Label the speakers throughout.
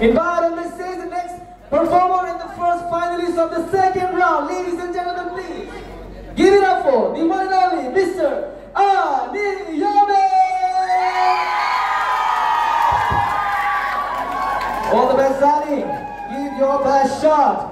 Speaker 1: Invite on the stage the next performer and the first finalist of the second round. Ladies and gentlemen, please give it up for the one and only Mr. Aniyome! All the best, Ani. Give your best shot.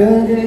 Speaker 2: कर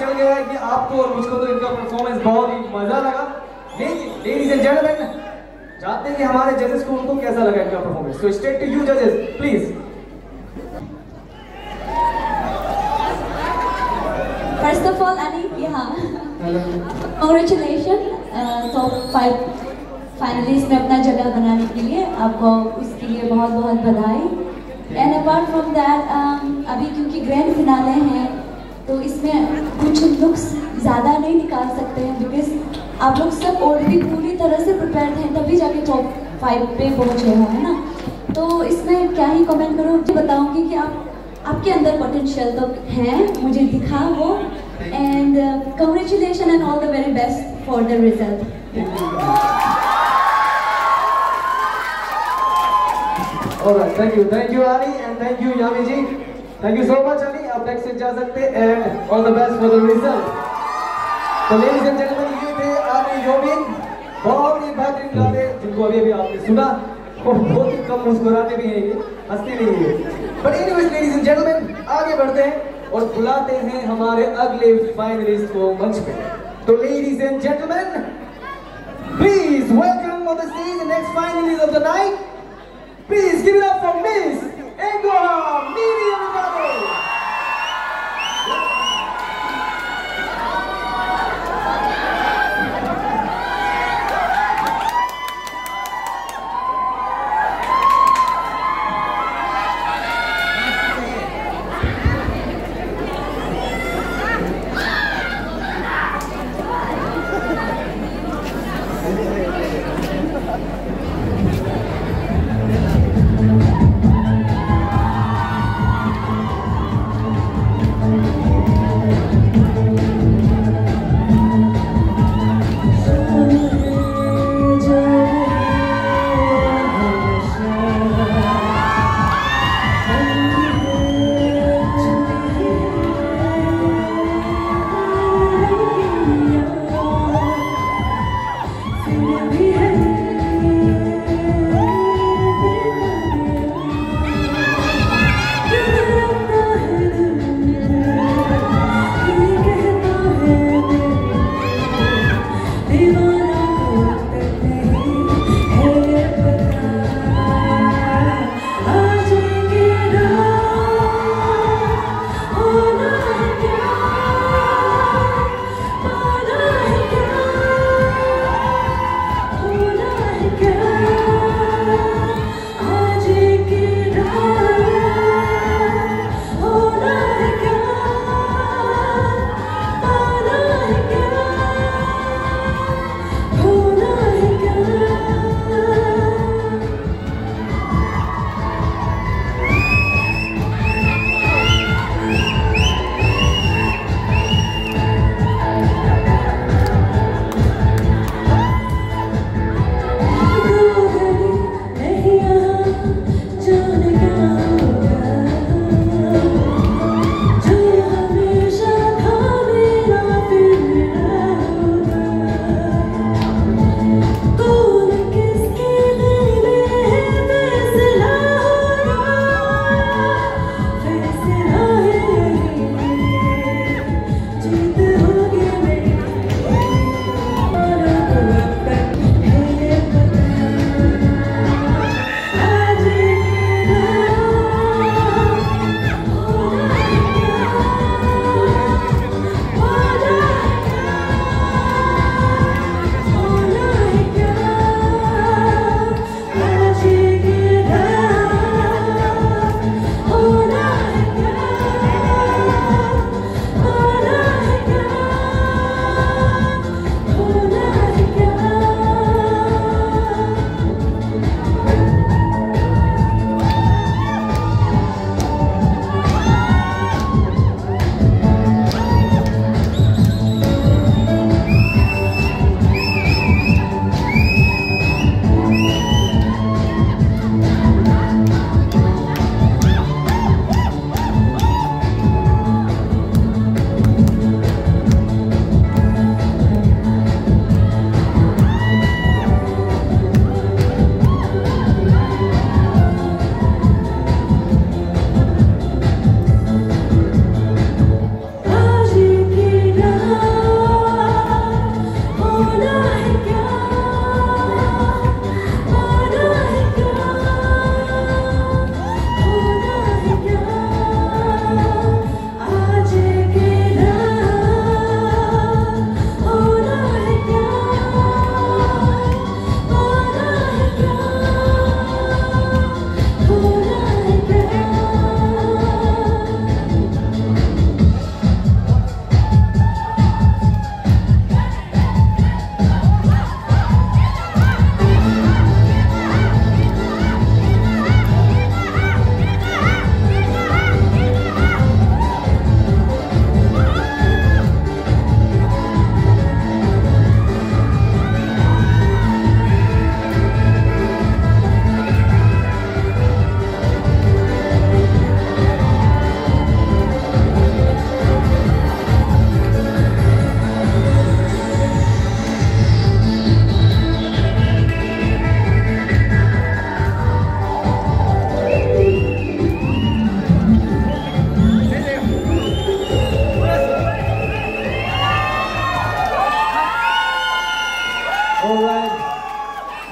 Speaker 1: चल गया है कि आपको और मुझको तो इनका परफॉर्मेंस बहुत ही मज़ा लगा। लेडीज़ एंड जेंटलमैन जानते हैं कि हमारे जजेस को उनको कैसा लगा इनका performance so straight to you जजेस please
Speaker 3: First of all, Ali, yeah, congratulations, top five finalist में अपना जगह बनाने के लिए आपको उसके लिए बहुत बहुत बधाई एंड अपार्ट फ्रॉम दैट अभी क्योंकि ग्रैंड फिनाले हैं तो इसमें कुछ लुक्स ज़्यादा नहीं निकाल सकते हैं बिकॉज़ आप लोग सब ऑलरेडी पूरी तरह से प्रिपेयर्ड हैं तभी जाके टॉप फाइव पे पहुँचे हो है ना तो इसमें क्या ही कमेंट करूँ बताऊँगी कि आप आपके अंदर पोटेंशियल तो है मुझे दिखा वो and congratulation and all the very best for the result
Speaker 1: Alright, thank you, thank you Ali and thank you Yami ji. Thank you so much Ali. आप next से जा सकते हैं and all the best for the result. तो ladies and gentlemen ये थे Ali Yobin बहुत ही बेहतरीन गाते जिनको अभी अभी आपने सुना और बहुत ही कम मुस्कुराते भी हैं ये हँसते नहीं है but anyways ladies and gentleman आगे बढ़ते हैं और बुलाते हैं हमारे अगले फाइनलिस्ट को मंच पे तो ladies and gentleman welcome on the stage the next finalist of the night. Please give it up for Miss Ingram Mimi everybody.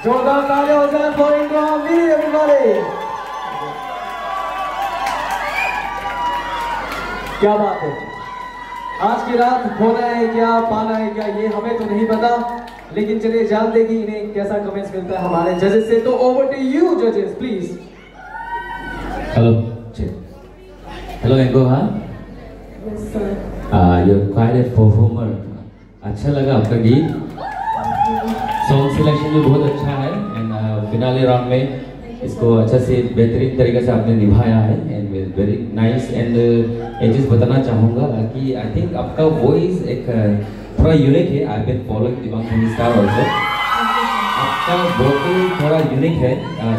Speaker 1: जोरदार तालियाँ हो जाए फॉर इंडिया वी एवरीबॉडी। क्या बात है? आज की रात खोना है क्या पाना है क्या ये हमें तो नहीं पता लेकिन चलिए जानते कि इन्हें कैसा कमेंट्स मिलता है हमारे जजेस से। तो ओवर टू यू जजेस please
Speaker 4: hello hello
Speaker 3: sir.
Speaker 4: Uh, you're quite a performer. अच्छा लगा आपका गीत। सिलेक्शन भी बहुत अच्छा है एंड फिनाले राउंड में इसको अच्छा से बेहतरीन तरीके से आपने निभाया है एंड वेरी नाइस एंड एक चीज़ बताना चाहूँगा कि आई थिंक आपका वॉइस एक थोड़ा यूनिक है। I been following Dibang star also आपका वोकल थोड़ा यूनिक है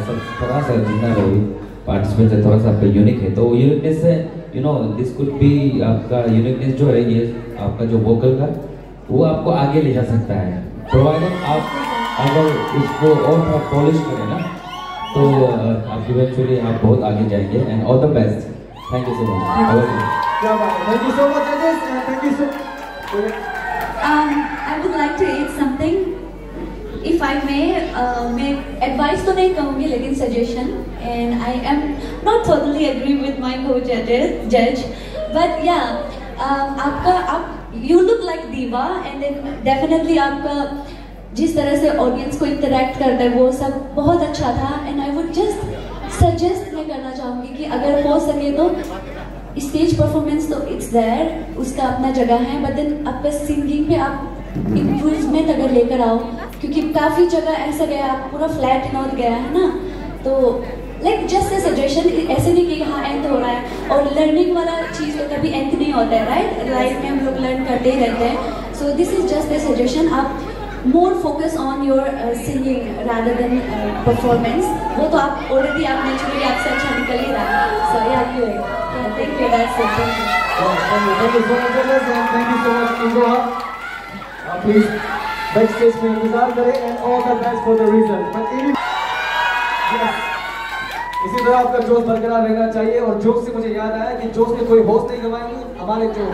Speaker 4: सब थोड़ा सा जितना रही पार्टिसिपेंट है, थोड़ा सा आपका यूनिक है। तो यूनिकनेस है you know this could be आपका यूनिकनेस जो है, ये आपका जो वोकल का, वो आपको आगे ले जा सकता है। प्रोवाइडेड आप अगर उसको और थोड़ा पॉलिश करें ना तो uh, आप इवेंचुअली आप बहुत आगे जाएँगे and all the best thank you so much
Speaker 1: क्या बात है thank you so much and thank you so
Speaker 3: Um, would like to add something. If I may, uh, मैं advice तो नहीं कहूँगी लेकिन and I am not totally agree with my co-judge judge but yeah uh, आपका आप you look like diva and then definitely आपका जिस तरह से ऑडियंस को इंटरेक्ट करता है, वो सब बहुत अच्छा था। And I would just suggest मैं करना चाहूँगी कि अगर हो सके तो स्टेज परफॉर्मेंस तो इट्स देयर उसका अपना जगह है बट देन आपका सिंगिंग पे आप इम्प्रूवमेंट अगर लेकर आओ, क्योंकि काफ़ी जगह ऐसा गया आप पूरा फ्लैट नोट गया, है ना? तो लाइक जस्ट ए सजेशन ऐसे नहीं कि हाँ एंड हो रहा है। और लर्निंग वाला चीज़ तो कभी एंड नहीं होता है राइट लाइफ में हम लोग लर्न करते ही रहते हैं। So this is just a suggestion आप more focus on your singing rather than performance वो तो आप ऑलरेडी आप नेचुरली आपसे अच्छा निकल ही रहा है। So yeah you thank you that's it
Speaker 1: thank you so much जजेस and thank you so much Ingo आप प्लीज़ बैक स्टेज में इंतज़ार करें and all the best for the reason but इन इसी तरह आपका जोश बरकरार रहना चाहिए और जोश से मुझे याद आया कि जोश ने कोई होश नहीं गवाएँगे हमारे जो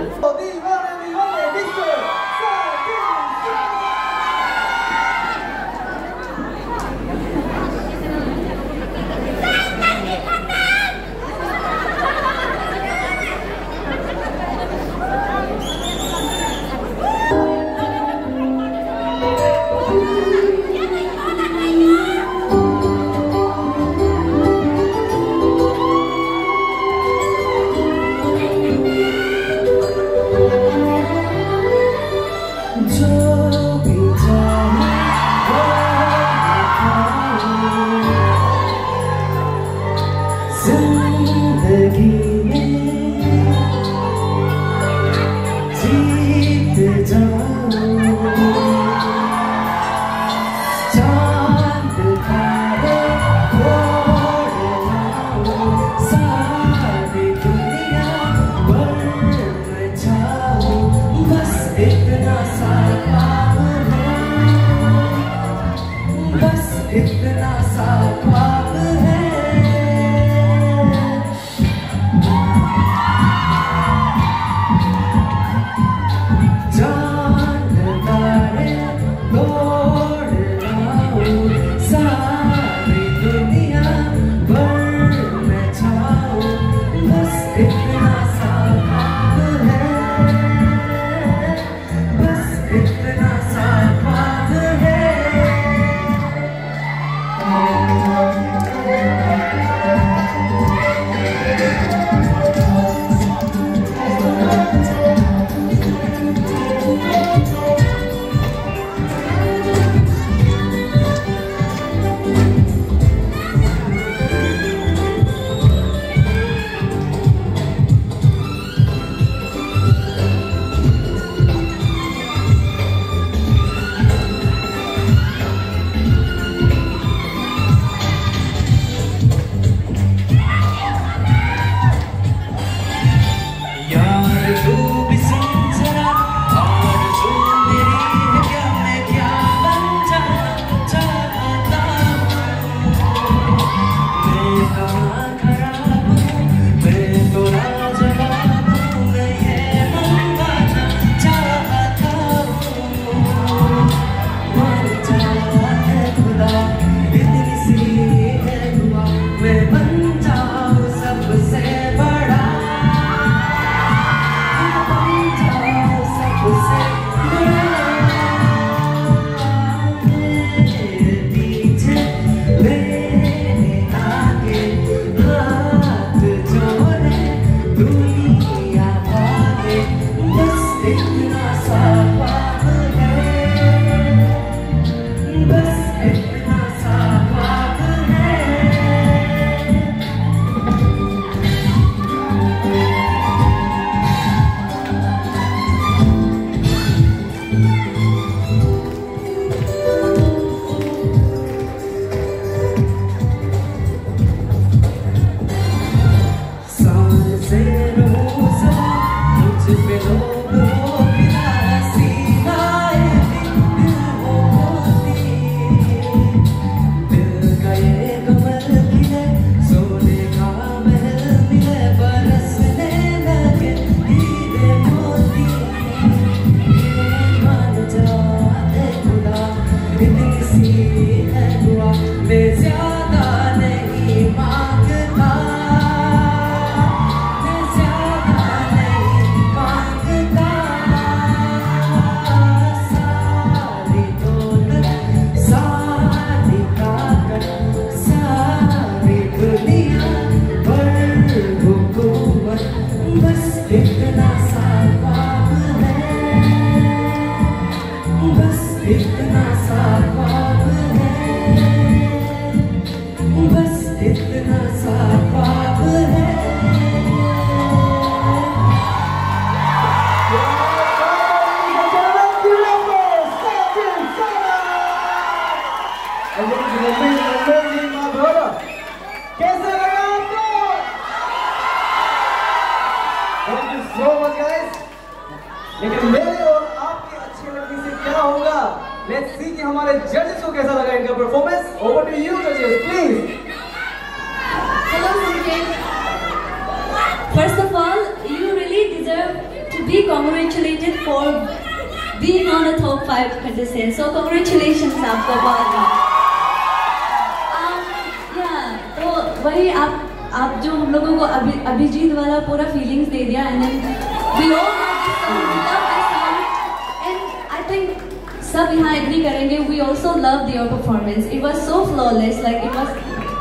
Speaker 2: flawless like it was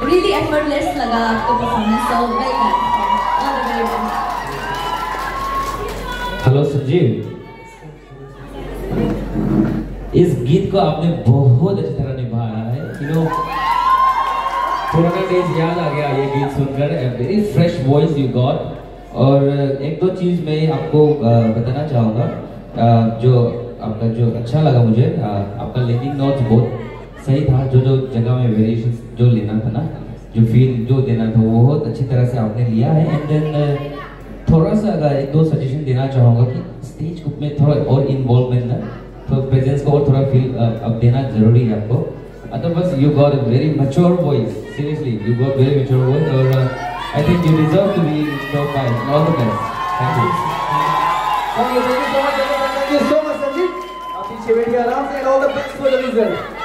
Speaker 2: really effortless लगा
Speaker 1: आपको
Speaker 3: performance so well done all the very best
Speaker 4: hello Sanjeev इस गीत को आपने बहुत अच्छी तरह निभाया है। यू नो पुराना डेज़ याद आ गया ये गीत सुनकर। Very fresh voice you got और एक दो चीज़ मैं आपको बताना चाहूँगा। जो आपका जो अच्छा लगा मुझे आपका लिविंग नोट्स बहुत सही था जो जो जगह में वेरिएशन जो लेना था ना जो फील जो देना था वो बहुत अच्छी तरह से आपने लिया है एंड देन थोड़ा सा अगर एक दो सजेशन देना चाहूँगा कि स्टेज ग्रुप में थोड़ा और इन्वॉल्वमेंट ना तो प्रेजेंस को और थोड़ा फील अब देना ज़रूरी है आपको otherwise you got very mature voice seriously you got very mature voice और I think you deserve to be top five all the best
Speaker 1: thank you you so much, everyone. Thank you so much, Sanjeev. आप पीछे बैठिए आराम से all the best for the result.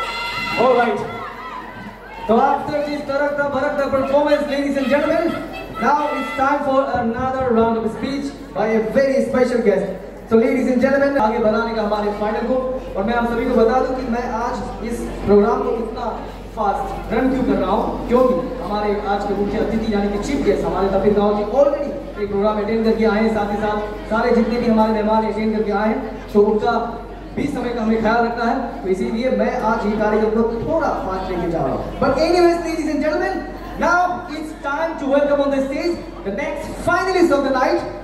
Speaker 1: So after this tarakta bharakta performance, ladies and gentlemen, now it's time for another round of speech by a very special guest. So ladies and gentlemen, आगे बढ़ाने का हमारे final को और मैं आप सभी को बता दूँ कि मैं आज इस प्रोग्राम को इतना फास्ट रन क्यों कर रहा हूँ क्योंकि हमारे आज के मुख्य अतिथि यानी कि चीफ गेस्ट हमारे तफीर गाँव जी ऑलरेडी एक प्रोग्राम अटेंड करके आए हैं साथ ही साथ सारे जितने भी हमारे मेहमान अटेंड करके आए हैं तो उनका भी समय का हमें ख्याल रखना है तो इसीलिए मैं आज ये कार्यक्रम को थोड़ा फास्ट लेके जा रहा हूँ। But anyways ladies and gentleman now it's time to welcome on the stage the
Speaker 3: next finalist of the night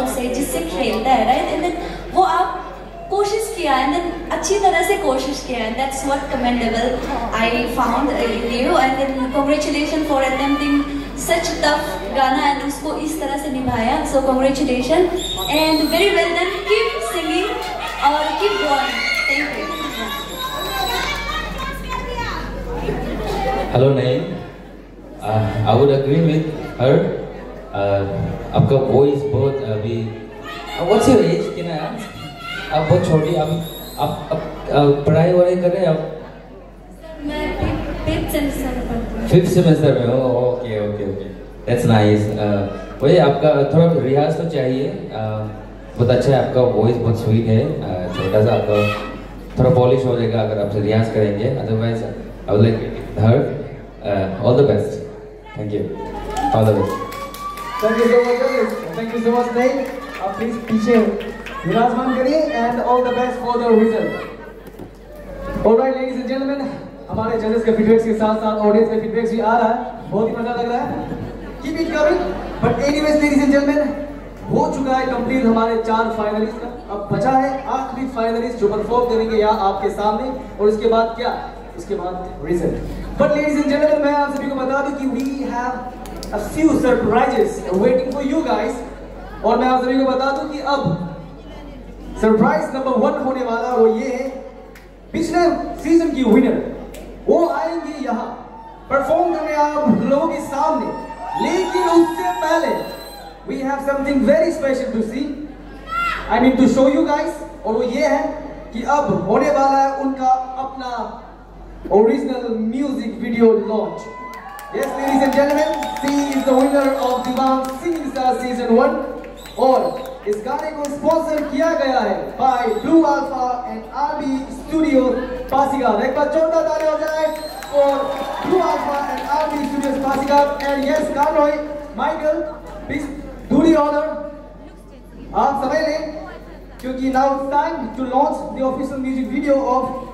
Speaker 3: notes है जिससे खेलता है राइट एंड देन वो आप कोशिश किया एंड देन अच्छी तरह से कोशिश किया and that's what commendable I found you and then congratulation for attempting such tough गाना एंड उसको इस तरह से निभाया. So congratulation and very well done keep singing और keep going thank you
Speaker 4: hello नहीं I would agree with her आपका voice बहुत अभी what's your age can I ask आप बहुत छोटी आप आप आप- आप पढ़ाई वढ़ाई कर रहे हैं? आप
Speaker 3: मैं फिफ्थ सेमेस्टर में पढ़ती
Speaker 4: सेमेस्टर में हो? Okay okay okay that's nice वही आपका थोड़ा रियाज तो चाहिए। Uh, बहुत अच्छा है आपका वॉइस बहुत स्वीट है। Uh, छोटा सा आपका थोड़ा पॉलिश हो जाएगा अगर आपसे रियाज करेंगे। Otherwise I would like her all the best thank you all the
Speaker 1: best thank you so much thank you so much नहीं आप प्लीज़ पीछे विराजमान करिए and all the best for the result alright ladies and gentleman हमारे जजेस के feedbacks के साथ साथ ऑडियंस के फीडबैक्स भी आ रहा है। बहुत ही मज़ा लग रहा है। Keep it coming but anyways ladies and gentleman हो चुका है कंप्लीट हमारे चार फाइनलिस्ट का। अब बचा है आखिरी फाइनलिस्ट जो परफॉर्म करेंगे यहाँ आपके सामने। और इसके बाद क्या? उसके बाद result but ladies and gentleman मैं आप सभी को बता दूँ कि we have a few surprises waiting for you guys. और मैं आप सभी को बता दूँ कि अब सरप्राइज़ नंबर वन होने वाला वो ये है, पिछले सीज़न की विनर वो आएँगे यहाँ। परफॉर्म करने आप लोगों के सामने। लेकिन उससे पहले we have something very special to see I mean to show you guys और वो ये है कि अब होने वाला है उनका अपना original music video launch Yes, ladies and gentlemen, she is the winner of Divan Singing Star Season 1 और इस गाने को स्पॉन्सर किया गया है by blue alpha and RB studio Pasighat एक बार जोरदार ताली हो जाए और blue alpha and RB studios Pasighat and yes कानोय Michael please do the order आप समय लें क्योंकि now time to launch the official music video of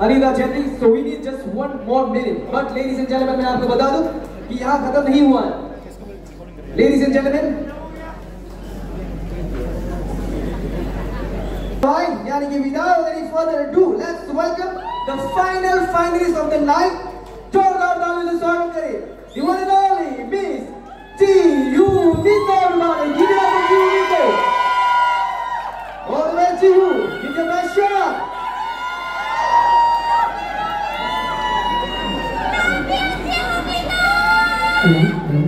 Speaker 1: Anita Chaitri so we need just one more minute but ladies and gentleman मैं आपको बता दूँ कि यहाँ खत्म नहीं हुआ है। लेडीज़ एंड जेंटलमैन फाइन यानी कि without any further do let's welcome the final finalist of the night टोर डॉट डाउन विद स्वागत करें। You one and only miss T U Nita everybody give it up for you Nita all the best to you give đúng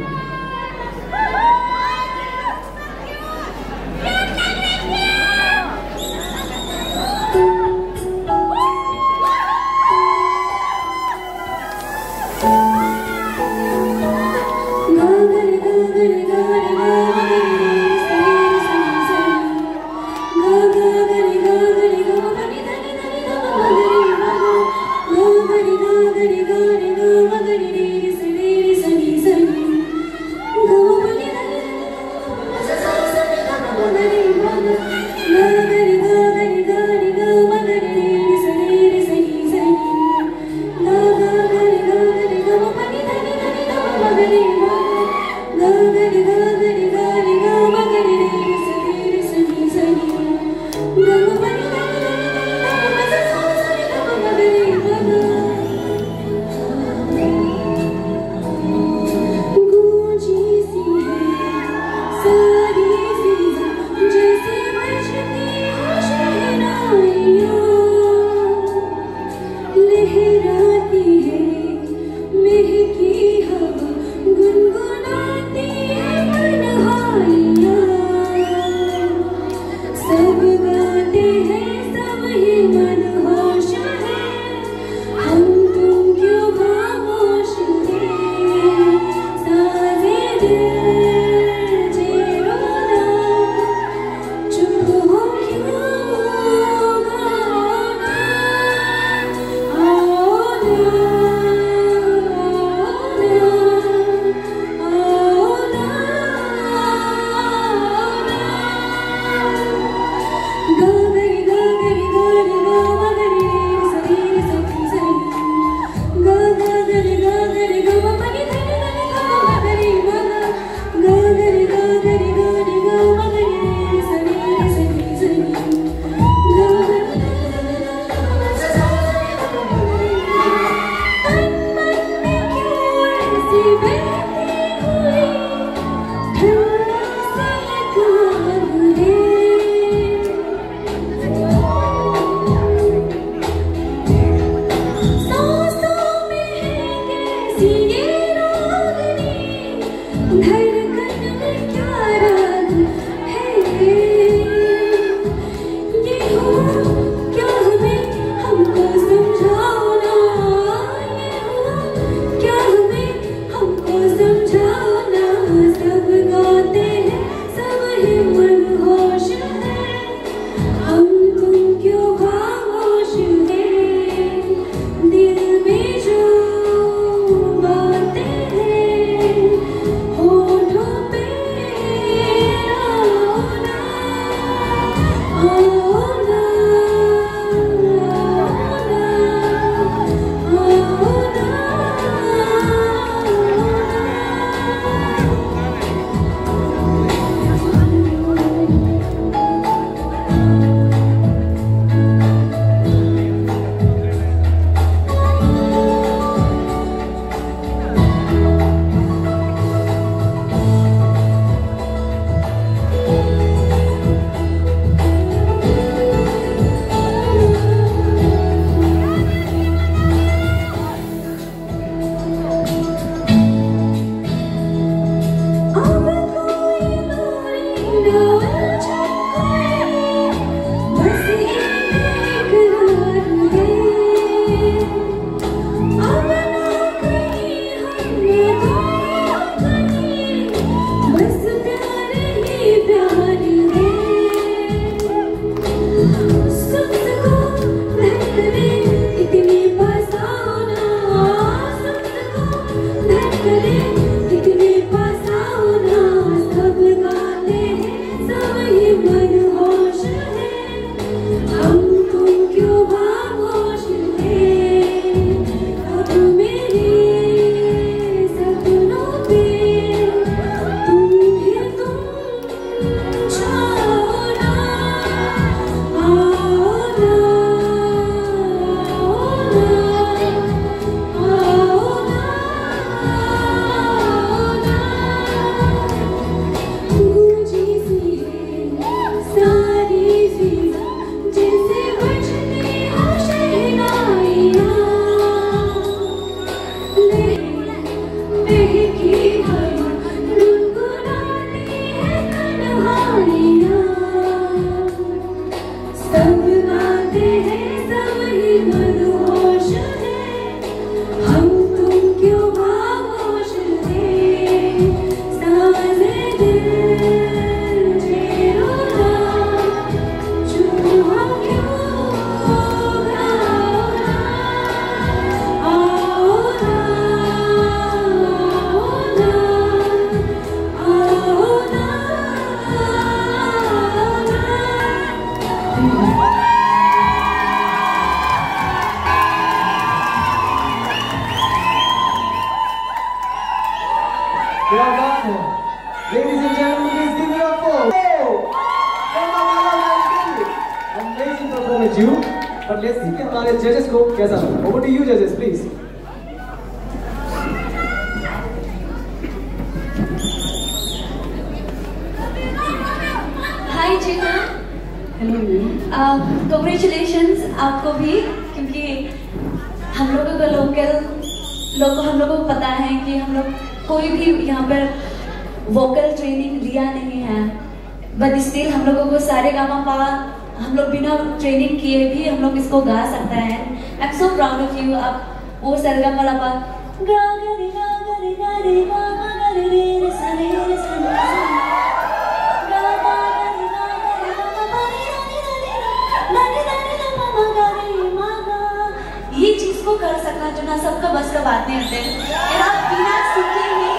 Speaker 3: बस का बात नहीं होते और आप बिना सीखे ही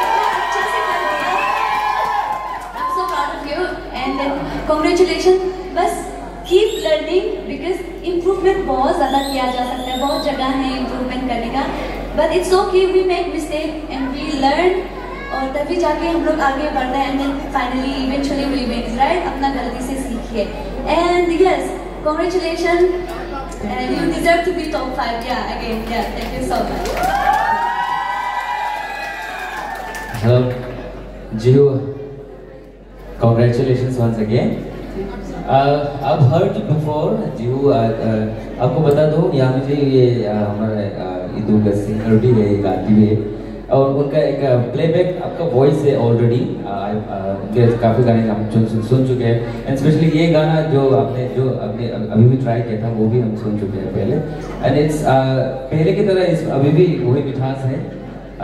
Speaker 3: इतना अच्छे से कर दिया I'm so proud of you and then congratulations बस keep learning because improvement बहुत ज़्यादा किया जा सकता है बहुत जगह है improvement करने का but it's okay, we make mistake and we learn, और तभी जाके हम लोग आगे बढ़ते हैं and then finally eventually we make right अपना गलती से सीखिए। And yes congratulation and you deserve to be top five yeah again yeah thank you so much
Speaker 4: hello Jio congratulation once again अब हर्ड बिफोर जियो आपको बता दो, या मुझे ये uh, हमारा uh, ईदू का सिंगर भी है गाती है। और उनका एक प्लेबैक आपका वॉइस है ऑलरेडी काफ़ी गाने हम सुन, सुन, चुके हैं। एंड स्पेशली ये गाना जो आपने जो आपने अभी भी ट्राई किया था वो भी हम सुन चुके हैं पहले। एंड इट्स पहले की तरह इस अभी भी वही मिठास है।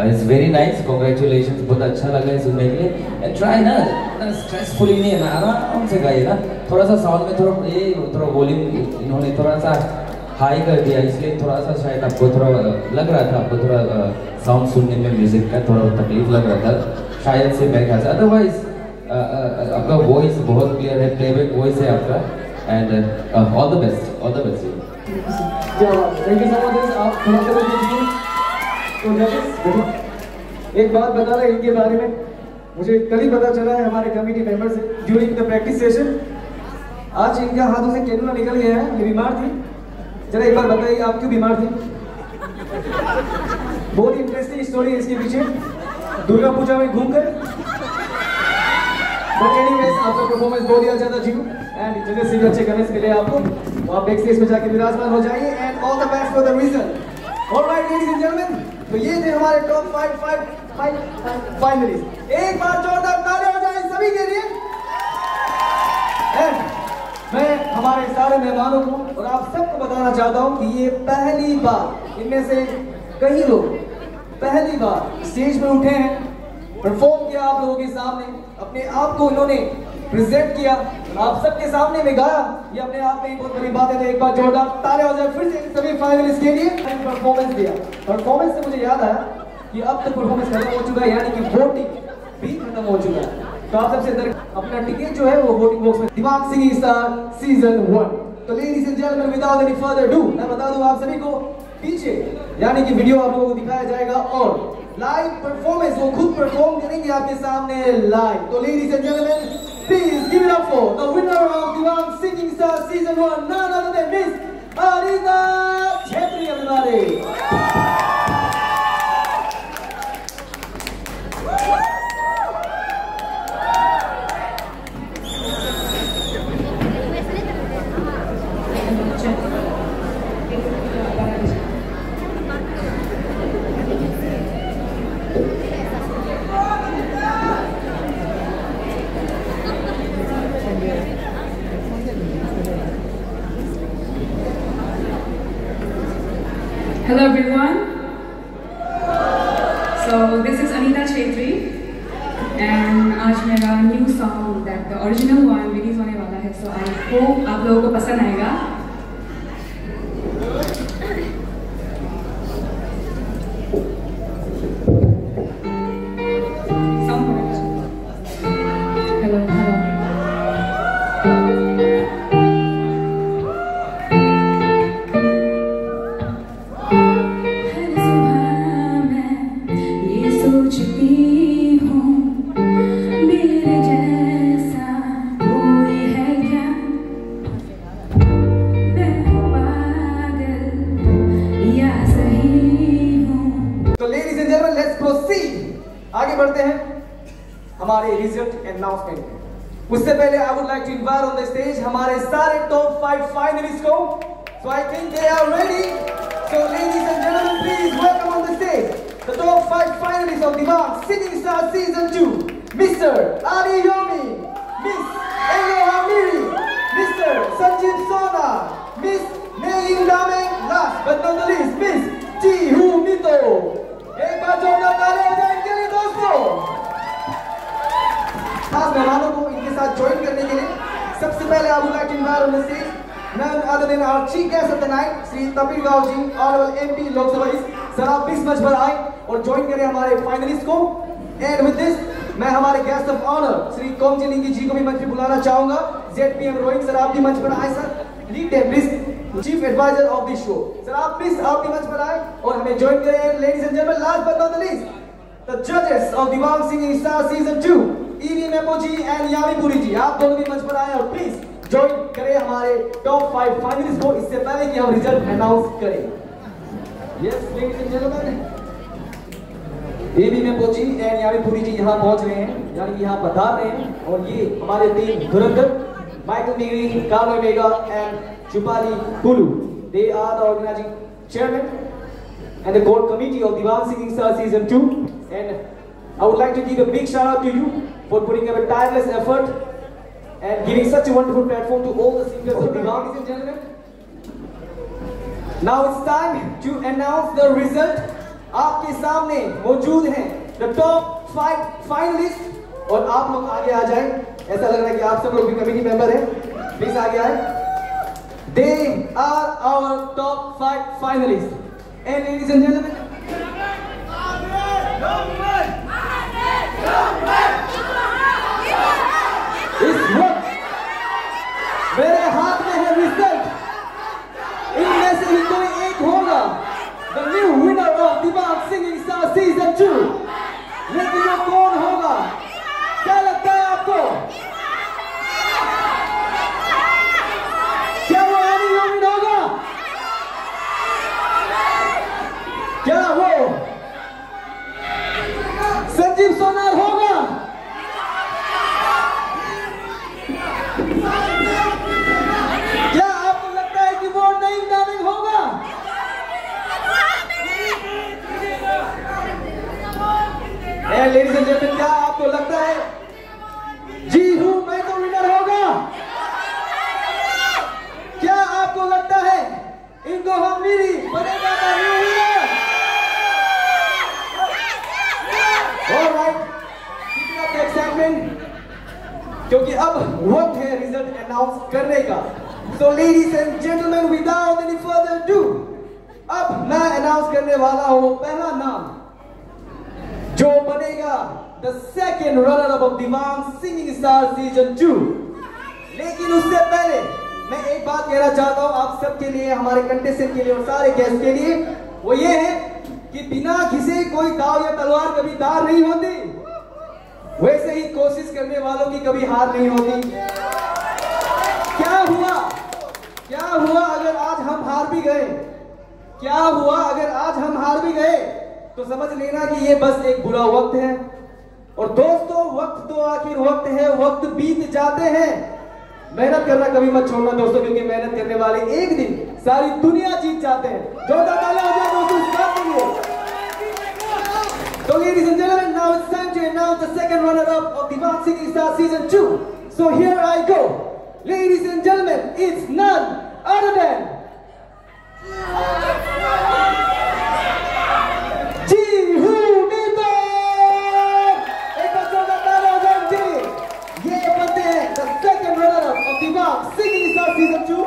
Speaker 4: इट्स वेरी नाइस कॉन्ग्रेचुलेशन बहुत अच्छा लगा है सुनने के लिए। एंड ट्राई ना ना स्ट्रेसफुली नहीं है ना आराम से गाइए ना। थोड़ा सा साउंड में थोड़ा ये थोड़ा वॉल्यूम इन्होंने थोड़ा सा हाई कर दिया, इसलिए थोड़ा सा शायद आपको थोड़ा लग रहा था, आपको थोड़ा साउंड सुनने में म्यूज़िक का थोड़ा तकलीफ़ लग रहा था। शायद से मेरे ख्याल अदरवाइज़ आपका वॉइस बहुत क्लियर है प्लेबैक वॉइस है आपका and all the best
Speaker 1: all the best thank you so much आप थोड़ा तो एक बात बता रहे हैं इनके बारे में। मुझे कल ही पता चला है हमारे कमेटी मेंबर से ड्यूरिंग द प्रैक्टिस सेशन आज इनके हाथों से कैनुला निकल गया है ये बीमार थी। जरा एक बार बताइए, आप क्यों बीमार थी? बहुत इंटरेस्टिंग स्टोरी है इसके पीछे। दुर्गा पूजा में घूमकर। बट एनीवेज आपका परफॉर्मेंस बहुत ही अच्छा था जीव एंड से भी अच्छे कमेंट्स मिले आपको। तो आप बैक स्टेज पे जाके विराजमान हो जाइए and all the best for the reason alright ladies and gentleman तो ये थे हमारे टॉप 5 5 5 फाइनलिस्ट एक बार जोरदार ताली हो जाए सभी के लिए। मैं हमारे सारे मेहमानों को और आप सबको बताना चाहता हूँ कि ये पहली बार इनमें से कई लोग पहली बार स्टेज पे उठे हैं परफॉर्म किया आप लोगों के सामने, अपने आप को इन्होंने प्रेजेंट किया, आप सबके सामने में गाया, ये अपने आप में बहुत बड़ी बात है तो एक बार जोरदार ताले हो जाए फिर से सभी फाइनलिस्ट के लिए परफॉर्मेंस दिया। परफॉर्मेंस से मुझे याद आया कि अब तो परफॉर्मेंस खत्म हो चुका है, यानी कि वोटिंग भी खत्म हो चुका है। तो आप सबसे दर अपना टिकट जो है वो वोटिंग बॉक्स में दिमाग सिंगिंग सीज़न वन तो ladies and gentleman without any further do मैं बता दूँ आप सभी को, पीछे, यानी कि वीडियो आप लोगों को दिखाया जाएगा और लाइव परफॉर्मेंस वो खुद परफॉर्म करेंगे आपके सामने लाइव तो ladies and gentleman please give it up for the winner of Dibang singing season 1 none other than Miss Anita Chetri everybody
Speaker 5: Hello everyone. So this is Anita Chetri and आज मेरा new song that the original one release होने वाला है so I hope आप लोगों को पसंद आएगा
Speaker 1: ऑफ़ दिमाग सिंगिंग स्टार सीज़न 2 मिस्टर आदि योमी मिस एलो हामिरी मिस्टर संजीव सोना मिस नेलिंग दामे last but not the least miss जी हू मितो एक बार जोरदार ताली हो जाए इनके लिए खास मेहमानों को इनके साथ ज्वाइन करने के लिए सबसे पहले I would like to invite on the stage none other than our chief guest of the night Tapir Rao ji honorable MP Lok Sabha east sir आप प्लीज़ मंच पर आए और ज्वाइन करें हमारे फाइनलिस्ट को। एंड विद दिस मैं हमारे गेस्ट ऑफ़ ऑनर श्री कोमजी लिंगी जी को भी मंच पर बुलाना चाहूँगा। जेडपीएम रोहित सर आप भी मंच पर आए सर लीड टेम please chief advisor of this show sir आप प्लीज़ आप भी मंच पर आए और हमें ज्वाइन करें। Ladies and gentleman last but not the least The judges of Diwan Singing Star Season 2, Evie Memo ji and Yami Puri ji, आप दोनों भी मंच पर आए और प्लीज़ ज्वाइन करें हमारे टॉप फाइव फाइनलिस्ट को। इससे पहले कि हम रिज़ल्ट अनाउंस करें। यस लेडीज़ एंड जेंटलमैन एबी मेमो जी एंड यामी पुरी जी यहाँ पहुँच रहे हैं यानी कि यहाँ पधार रहे हैं और ये हमारे टीम धुरंधर माइकल मिगरी कार्लो मेगा एंड चुपाली Kullu they are the organising chairman and the core committee of Diwan Singing Star Season 2. And I would like to give a big shout out to you for putting up a tireless effort and giving such a wonderful platform to all the singers of Diwan, ladies and gentlemen. Now it's time to announce the result. आपके सामने मौजूद हैं the top five finalists और आप लोग आगे आ जाएँ ऐसा लग रहा है कि आप सब लोग भी कमेटी मेंबर हैं प्लीज़ आगे आए They are our top five finalists. And ladies and gentlemen, इस वक्त मेरे हाथ में है रिज़ल्ट इनमें से ही कोई एक होगा द न्यू विनर ऑफ़ दिमाग सीज़न टू लेकिन वो कौन होगा क्या लगता है आपको क्या वो एनी ह्यूमन होगा क्या वो Sanjeev Sonar ladies and gentlemen क्या आपको लगता है? जी हूँ, मैं तो विनर होगा। क्या आपको लगता है? इनको हम मेरी बनेगा क्योंकि अब वक्त है रिज़ल्ट अनाउंस करने का। So ladies and gentlemen without any further do अब मैं अनाउंस करने वाला हूँ पहला नाम। जो बनेगा the second runner up of Diwang singing star season two लेकिन उससे पहले, मैं एक बात कहना चाहता हूँ आप सबके लिए, हमारे कंटेस्टेंट के लिए और सारे गेस्ट के लिए। वो ये है कि बिना घिसे कोई दाव या तलवार कभी दार नहीं होती। वैसे ही कोशिश करने वालों की कभी हार नहीं होती। क्या हुआ? क्या हुआ अगर आज हम हार भी गए? क्या हुआ अगर आज हम हार भी गए? तो समझ लेना कि ये बस एक बुरा वक्त है और दोस्तों वक्त तो आखिर वक्त है वक्त बीत जाते हैं मेहनत करना कभी मत छोड़ना दोस्तों क्योंकि मेहनत करने वाले एक दिन सारी दुनिया जीत जाते हैं जो ताला हो जाए दोस्तों इस बात के लिए So ladies and gentlemen, now it's time to announce the second runner-up of Divan Singing Star Season 2. So here I go. Ladies and gentlemen, it's none other than Singing Star Season 2.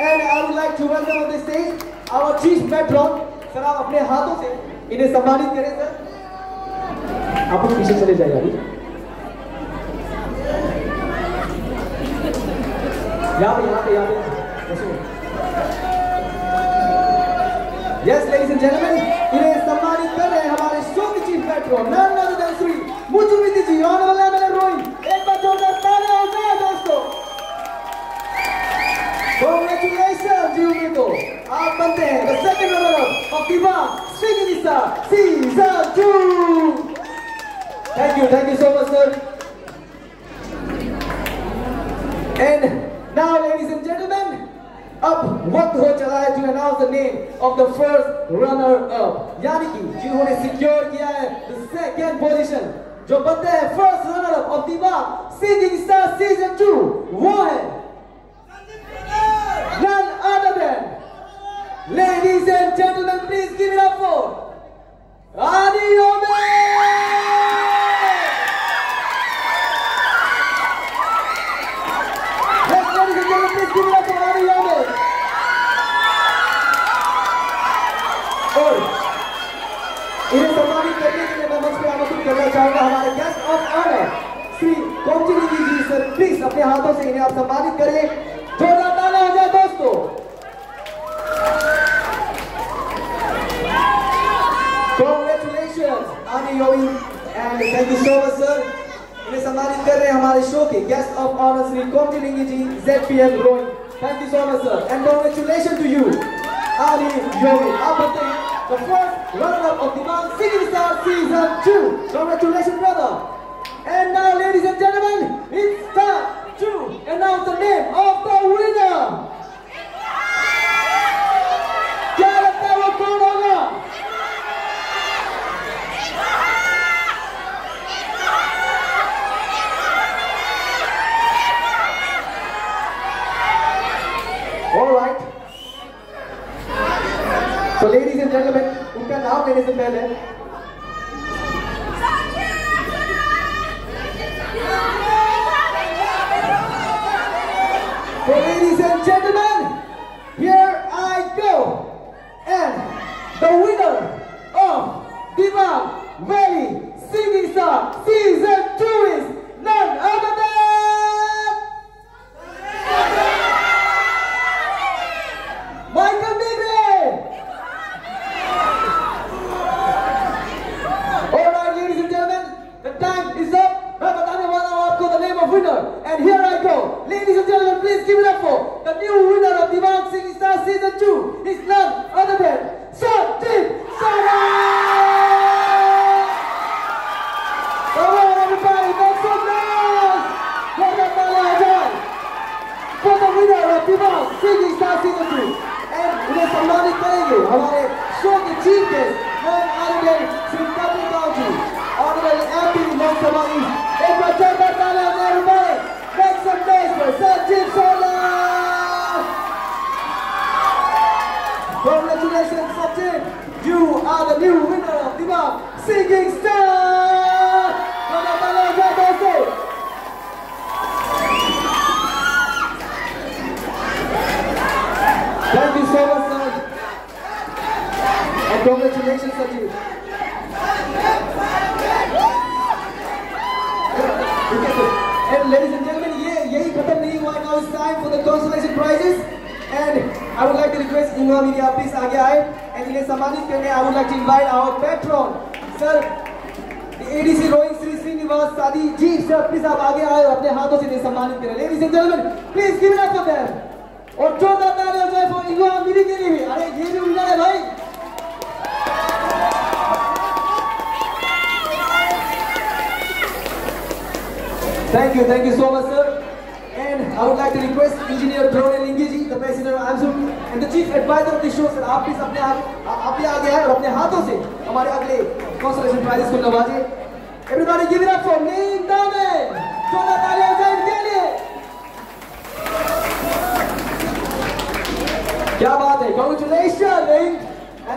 Speaker 1: And I would like to welcome on the stage our sir आप अपने हाथों से इन्हें सम्मानित करें sir आप लोग पीछे चले जाइए अभी। यहाँ पे यहाँ पे यहाँ पे। यस लेडीज़ एंड जेंटलमैन इन्हें सम्मानित कर रहे हैं हमारे शो के चीफ पेट्रोन आप बनते हैं runner-up of Diva Singing Star Season 2! Thank you, thank you so much, sir. And now, ladies and gentlemen, अब वक्त हो चला है to announce the name of the first runner up यानी कि जिन्होंने सिक्योर किया है the second position जो बनते हैं first runner up of दिमाग singing star season 2 वो है none other than ladies and gentlemen please give it up for Adi Ome Yes, ladies and gentlemen, please give it up for Adi Ome और सम्मानित करने के लिए मैं मंच पे आमंत्रित करना चाहूँगा हमारे guest of honour Shri Komchini ji sir please अपने हाथों से इन्हें आप सम्मानित करिए। जोरदार ताला हो जाए दोस्तों। Congratulations, Ani Yogi, and thank you so much, sir. इन्हें सम्मानित कर रहे हैं हमारे शो के guest of honour Shri Komchini ji ZPM rowing thank you so much sir and congratulation to you Ali Yogi. Up at the, the first runner-up of the Mount Singing Star Season 2. Congratulations, brother. And now, ladies and gentlemen, it's time to announce the name of the winner. करने I would like to invite our patron, sir, the ADC Rohing Sri Srinivas Sadi ji sir please आप आगे आए और अपने हाथों से इन्हें सम्मानित करें. Ladies and gentlemen, please give it up for them. और जोरदार तालियाँ हो जाए फॉर इंगो मिली के लिए भी अरे ये भी विनर है भाई Thank you, thank you so much, sir. And I would like to request Engineer Drone Lingiji, the President of AMSU, and the Chief Advisor of the show, sir, आप प्लीज़ अपने आप आप ही है और अपने हाथों से हमारे अगले कॉन्सोलेशन प्राइजेस को नवाजे। Everybody give it up for नीक दाने चला ताली हो जाए इनके लिए। क्या बात है congratulation and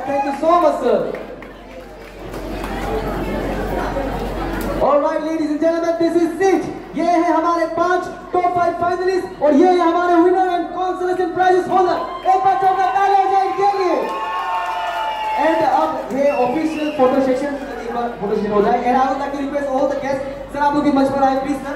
Speaker 1: thank you so much sir alright ladies and gentlemen this is such ये है हमारे पाँच टॉप फाइव फाइनलिस्ट और ये है हमारे winner and consolation prizes holder एक बार एंड अब ये official photo session photo session हो जाए and I would like to request all the guest sir, आप लोग भी मंच पर आए प्लीज़ सर